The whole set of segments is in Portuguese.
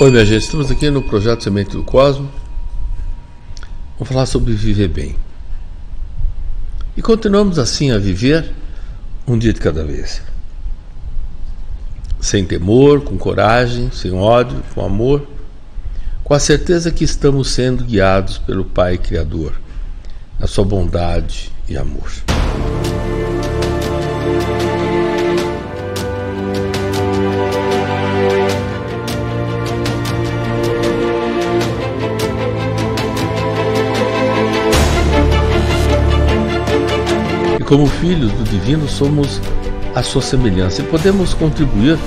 Oi, minha gente, estamos aqui no projeto Semente do Cosmo. Vamos falar sobre viver bem. E continuamos assim a viver um dia de cada vez. Sem temor, com coragem, sem ódio, com amor, com a certeza que estamos sendo guiados pelo Pai Criador, na sua bondade e amor. Como filhos do Divino, somos a sua semelhança e podemos contribuir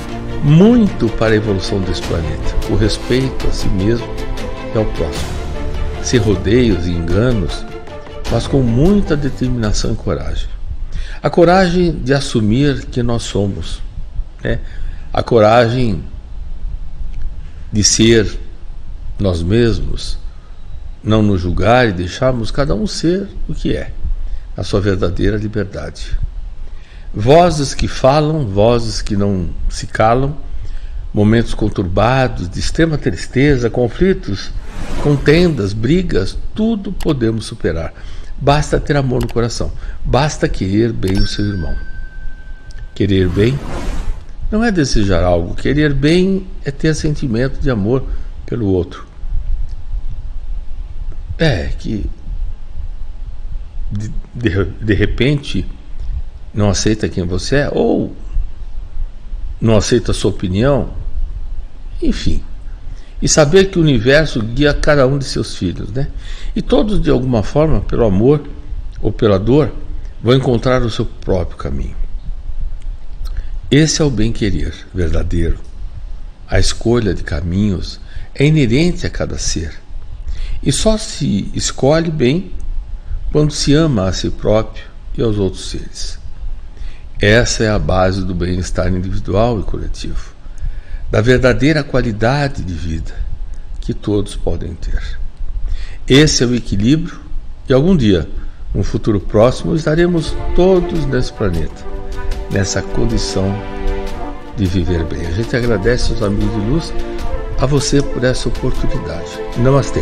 muito para a evolução desse planeta. O respeito a si mesmo e ao próximo. Sem rodeios e enganos, mas com muita determinação e coragem. A coragem de assumir que nós somos. Né? A coragem de ser nós mesmos, não nos julgar e deixarmos cada um ser o que é a sua verdadeira liberdade. Vozes que falam, vozes que não se calam, momentos conturbados, de extrema tristeza, conflitos, contendas, brigas, tudo podemos superar. Basta ter amor no coração, basta querer bem o seu irmão. Querer bem não é desejar algo, querer bem é ter sentimento de amor pelo outro. É que de, de, de repente não aceita quem você é, ou não aceita a sua opinião, enfim. E saber que o universo guia cada um de seus filhos, né? E todos, de alguma forma, pelo amor ou pela dor, vão encontrar o seu próprio caminho. Esse é o bem-querer verdadeiro. A escolha de caminhos é inerente a cada ser. E só se escolhe bem quando se ama a si próprio e aos outros seres. Essa é a base do bem-estar individual e coletivo, da verdadeira qualidade de vida que todos podem ter. Esse é o equilíbrio e algum dia, num futuro próximo, estaremos todos nesse planeta, nessa condição de viver bem. A gente agradece aos amigos de luz, a você por essa oportunidade. Namastê.